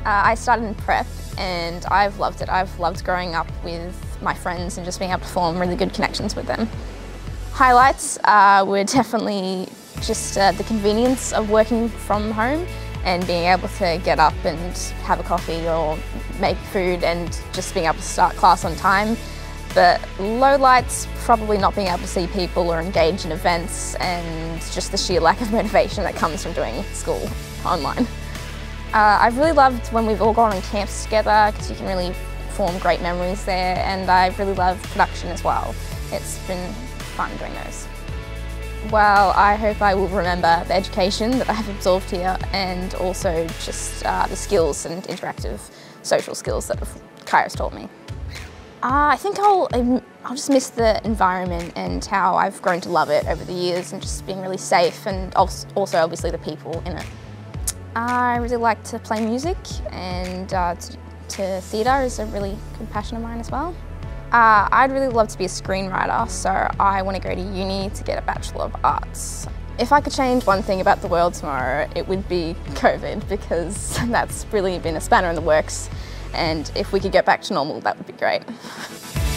Uh, I started in prep and I've loved it. I've loved growing up with my friends and just being able to form really good connections with them. Highlights uh, were definitely just uh, the convenience of working from home and being able to get up and have a coffee or make food and just being able to start class on time. But low lights, probably not being able to see people or engage in events and just the sheer lack of motivation that comes from doing school online. Uh, I've really loved when we've all gone on camps together because you can really form great memories there and I really love production as well. It's been fun doing those. Well, I hope I will remember the education that I have absorbed here and also just uh, the skills and interactive social skills that Chairo's taught me. Uh, I think I'll, um, I'll just miss the environment and how I've grown to love it over the years and just being really safe and also obviously the people in it. I really like to play music and uh, to, to theatre is a really good passion of mine as well. Uh, I'd really love to be a screenwriter, so I want to go to uni to get a Bachelor of Arts. If I could change one thing about the world tomorrow, it would be COVID because that's really been a spanner in the works and if we could get back to normal, that would be great.